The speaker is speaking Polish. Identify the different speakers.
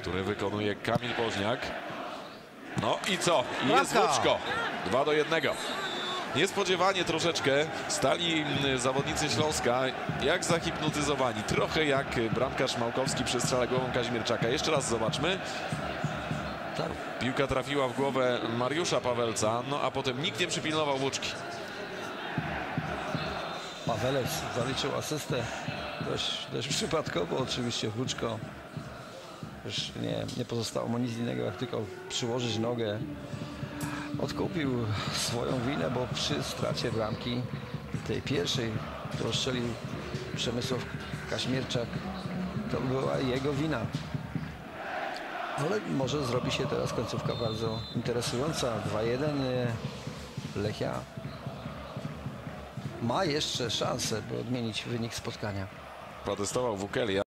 Speaker 1: który wykonuje Kamil Boźniak. No i co? I jest. Łuczko. 2 do 1. Niespodziewanie troszeczkę stali mm, zawodnicy Śląska jak zahipnotyzowani. Trochę jak bramkarz Małkowski przy strzale głową Kazimierczaka. Jeszcze raz zobaczmy.
Speaker 2: Tak.
Speaker 1: Piłka trafiła w głowę Mariusza Pawelca, no a potem nikt nie przypilnował Łuczki.
Speaker 2: Pawelec zaliczył asystę. Dość, dość przypadkowo oczywiście Włóczko. Już nie, nie pozostało mu nic innego, jak tylko przyłożyć nogę. Odkupił swoją winę, bo przy stracie bramki tej pierwszej, którą strzelił Przemysław Kaśmierczak, to była jego wina. Ale może zrobi się teraz końcówka bardzo interesująca. 2-1 e, Lechia ma jeszcze szansę, by odmienić wynik spotkania.
Speaker 1: Protestował Wukeli.